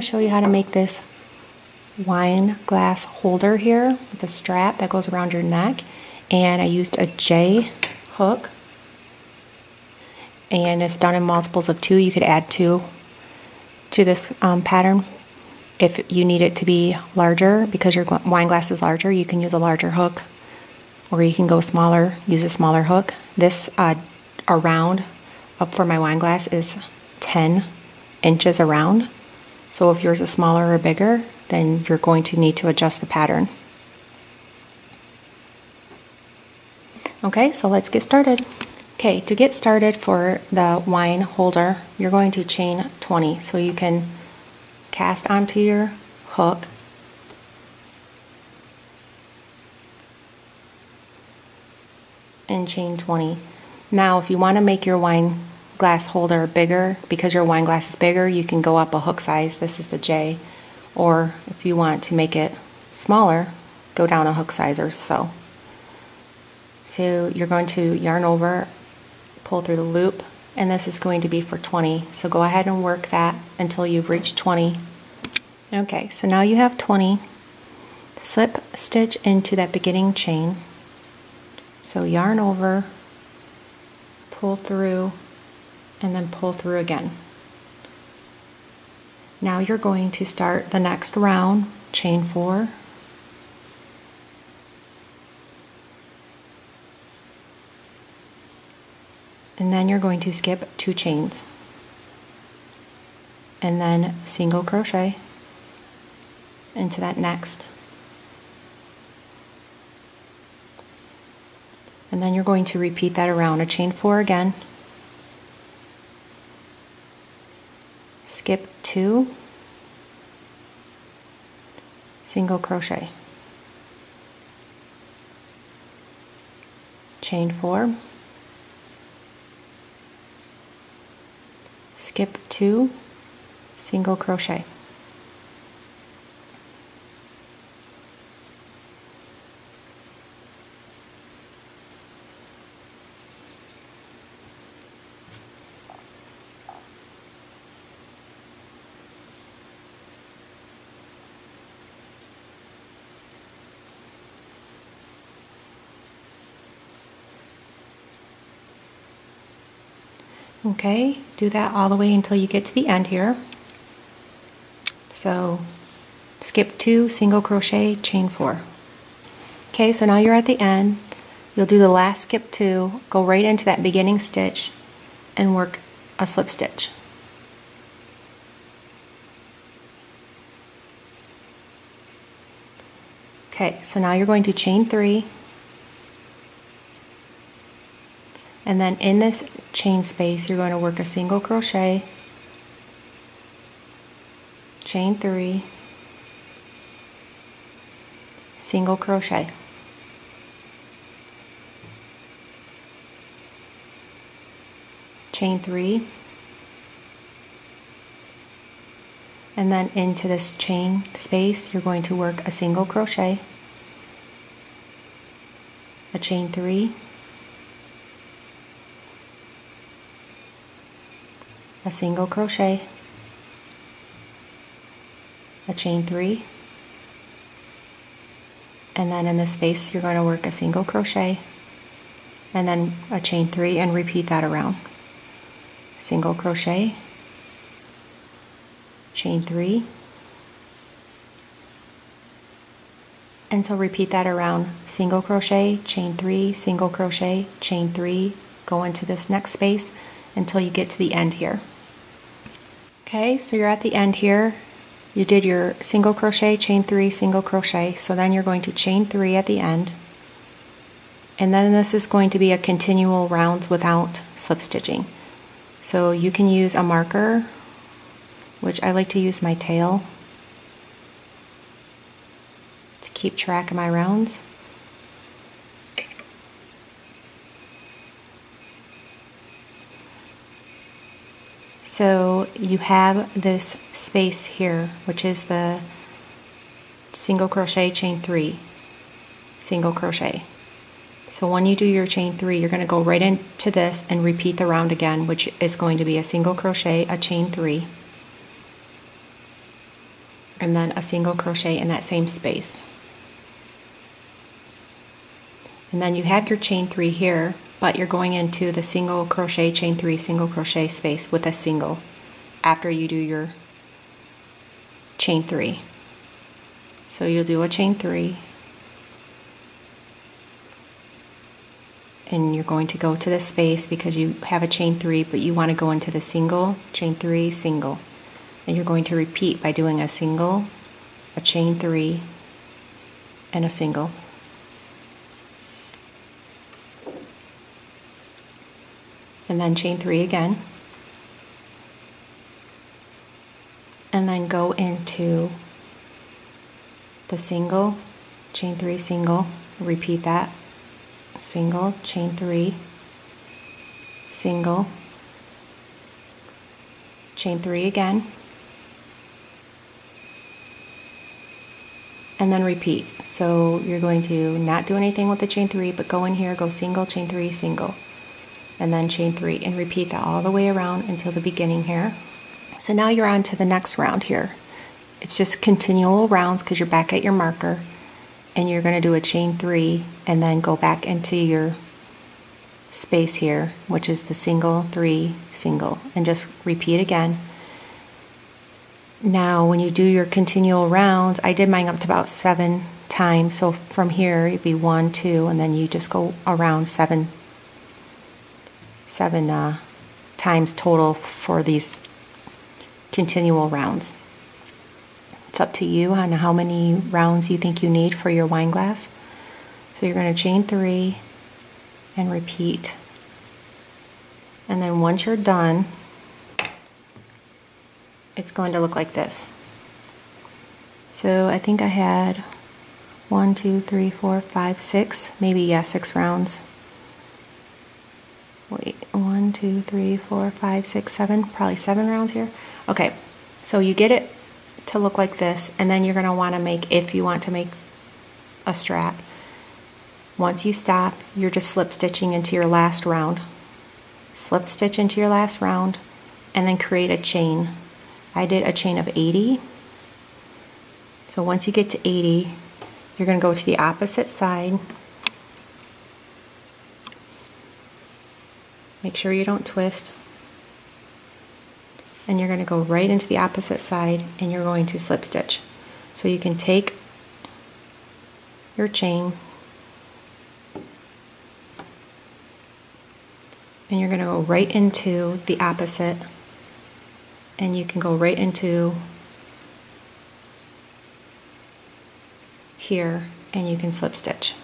to show you how to make this wine glass holder here with a strap that goes around your neck. And I used a J hook. And it's done in multiples of two. You could add two to this um, pattern. If you need it to be larger, because your wine glass is larger, you can use a larger hook. Or you can go smaller, use a smaller hook. This uh, around up for my wine glass is 10 inches around. So if yours is smaller or bigger, then you're going to need to adjust the pattern. Okay, so let's get started. Okay, to get started for the wine holder, you're going to chain 20. So you can cast onto your hook and chain 20. Now, if you want to make your wine glass holder bigger, because your wine glass is bigger, you can go up a hook size. This is the J. Or if you want to make it smaller, go down a hook size or so. So you're going to yarn over, pull through the loop, and this is going to be for 20. So go ahead and work that until you've reached 20. Okay, so now you have 20. Slip stitch into that beginning chain. So yarn over, pull through, and then pull through again. Now you're going to start the next round, chain four, and then you're going to skip two chains. And then single crochet into that next. And then you're going to repeat that around a chain four again skip two single crochet. Chain four. Skip two single crochet Okay, do that all the way until you get to the end here. So skip two, single crochet, chain four. Okay, so now you're at the end. You'll do the last skip two, go right into that beginning stitch and work a slip stitch. Okay, so now you're going to chain three, and then in this chain space you're going to work a single crochet. Chain three. Single crochet. Chain three. And then into this chain space you're going to work a single crochet. A chain three a single crochet, a chain three, and then in this space you're going to work a single crochet. And then a chain three and repeat that around. Single crochet, chain three, and so repeat that around. Single crochet, chain three, single crochet, chain three, go into this next space until you get to the end here. Okay, so you're at the end here. You did your single crochet, chain three, single crochet. So then you're going to chain three at the end. And then this is going to be a continual rounds without slip stitching. So you can use a marker, which I like to use my tail to keep track of my rounds. So you have this space here, which is the single crochet chain three, single crochet. So when you do your chain three, you're going to go right into this and repeat the round again, which is going to be a single crochet, a chain three, and then a single crochet in that same space. And then you have your chain three here, but you're going into the single crochet, chain three, single crochet space with a single after you do your chain three. So you'll do a chain three, and you're going to go to the space because you have a chain three, but you want to go into the single, chain three, single. And you're going to repeat by doing a single, a chain three, and a single. And then chain three again. And then go into the single, chain three, single, repeat that, single, chain three, single, chain three again, and then repeat. So you're going to not do anything with the chain three, but go in here, go single, chain three, single, and then chain three, and repeat that all the way around until the beginning here. So now you're on to the next round here. It's just continual rounds because you're back at your marker and you're going to do a chain three and then go back into your space here, which is the single, three, single, and just repeat again. Now, when you do your continual rounds, I did mine up to about seven times. So from here, it'd be one, two, and then you just go around seven, seven uh, times total for these continual rounds. It's up to you on how many rounds you think you need for your wine glass. So you're going to chain three and repeat. And then once you're done, it's going to look like this. So I think I had one, two, three, four, five, six, maybe, yeah, six rounds. Wait, one, two, three, four, five, six, seven, probably seven rounds here. Okay, so you get it to look like this, and then you're want to make, if you want to make a strap, once you stop, you're just slip stitching into your last round. Slip stitch into your last round, and then create a chain. I did a chain of 80. So once you get to 80, you're to go to the opposite side. Make sure you don't twist and you're going to go right into the opposite side and you're going to slip stitch. So you can take your chain and you're going to go right into the opposite and you can go right into here and you can slip stitch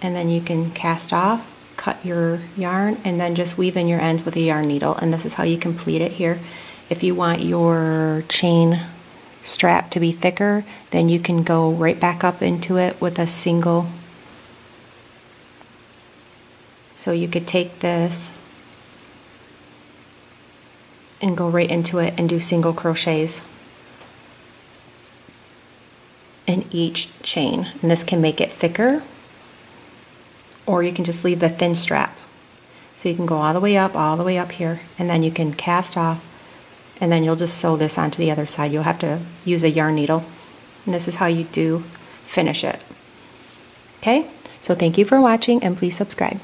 and then you can cast off cut your yarn and then just weave in your ends with a yarn needle and this is how you complete it here if you want your chain strap to be thicker, then you can go right back up into it with a single. So you could take this and go right into it and do single crochets in each chain. And this can make it thicker or you can just leave the thin strap. So you can go all the way up, all the way up here, and then you can cast off and then you'll just sew this onto the other side. You'll have to use a yarn needle. And this is how you do finish it. Okay, so thank you for watching and please subscribe.